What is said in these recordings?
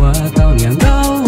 我到年老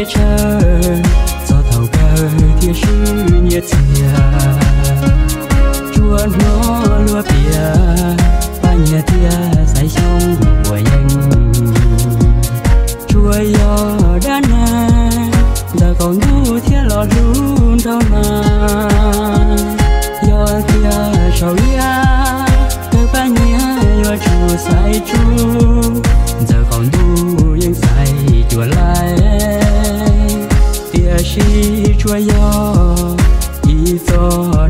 nghe chơi do thảo cơ thiên sư nhiệt chia chuan nó lúa bia ba nhà tia say sông mùa nhanh chua yo đã na giờ còn ngu thiên lò luôn đâu mà yo tia sầu ya cơ ba nhà yo chu say giờ còn đu yên say chùa la chi chua yo ý do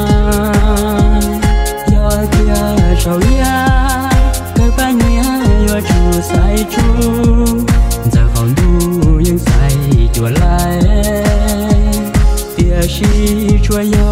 твоя.